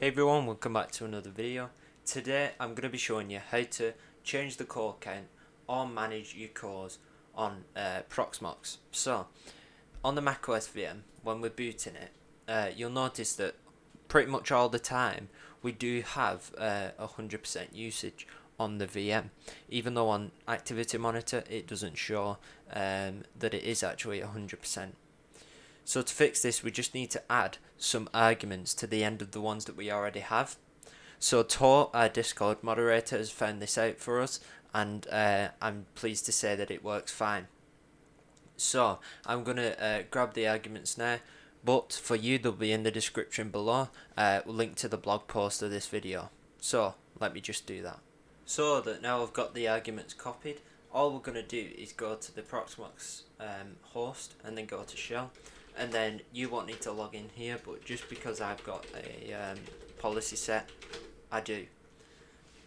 Hey everyone, welcome back to another video. Today I'm going to be showing you how to change the core count or manage your cores on uh, Proxmox. So, on the macOS VM, when we're booting it, uh, you'll notice that pretty much all the time we do have uh, 100% usage on the VM, even though on Activity Monitor it doesn't show um, that it is actually 100%. So to fix this, we just need to add some arguments to the end of the ones that we already have. So Tor, our Discord moderator, has found this out for us, and uh, I'm pleased to say that it works fine. So I'm going to uh, grab the arguments now, but for you they'll be in the description below, uh, link to the blog post of this video. So let me just do that. So that now I've got the arguments copied, all we're going to do is go to the Proxmox um, host and then go to shell and then you won't need to log in here but just because I've got a um, policy set I do.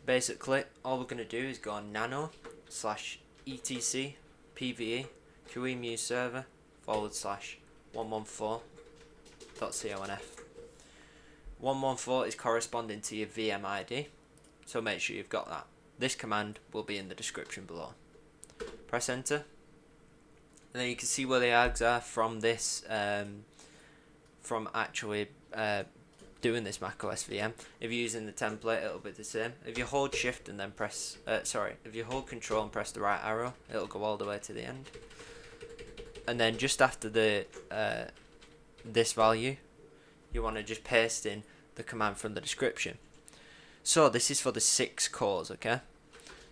Basically all we're going to do is go on nano slash etc pve qemu server forward slash 114.conf 114 is corresponding to your VM ID so make sure you've got that. This command will be in the description below. Press enter and then you can see where the args are from this um, from actually uh, doing this macOS VM. If you're using the template, it'll be the same. If you hold shift and then press, uh, sorry, if you hold control and press the right arrow, it'll go all the way to the end. And then just after the uh, this value, you want to just paste in the command from the description. So this is for the six cores, okay?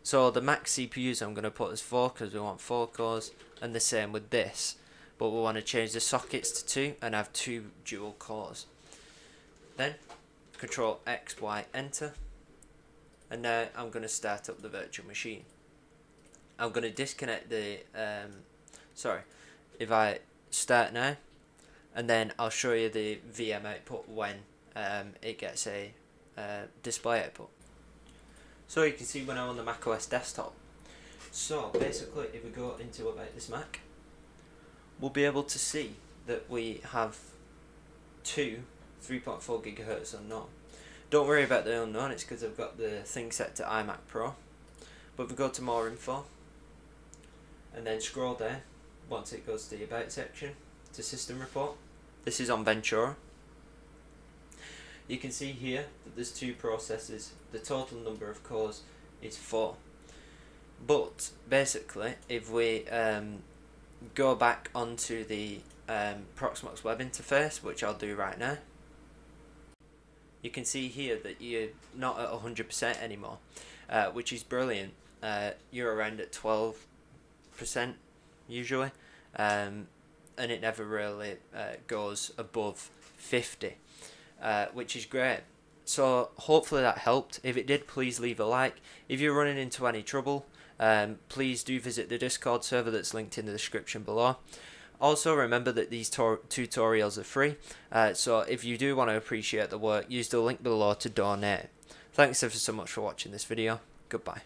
So the max CPUs I'm going to put as 4 because we want 4 cores and the same with this. But we want to change the sockets to 2 and have 2 dual cores. Then control X, Y, enter. And now I'm going to start up the virtual machine. I'm going to disconnect the, um, sorry, if I start now and then I'll show you the VM output when um, it gets a uh, display output. So you can see when I'm on the macOS desktop. So basically if we go into about this Mac, we'll be able to see that we have two 3.4 gigahertz unknown. Don't worry about the unknown, it's because I've got the thing set to iMac Pro. But if we go to more info, and then scroll down, once it goes to the about section, to system report, this is on Ventura. You can see here that there's two processes. The total number of cores is four. But basically, if we um, go back onto the um, Proxmox web interface, which I'll do right now, you can see here that you're not at 100% anymore, uh, which is brilliant. Uh, you're around at 12% usually, um, and it never really uh, goes above 50 uh, which is great. So hopefully that helped. If it did, please leave a like. If you're running into any trouble, um, please do visit the Discord server that's linked in the description below. Also, remember that these tutorials are free, uh, so if you do want to appreciate the work, use the link below to donate. Thanks ever so much for watching this video. Goodbye.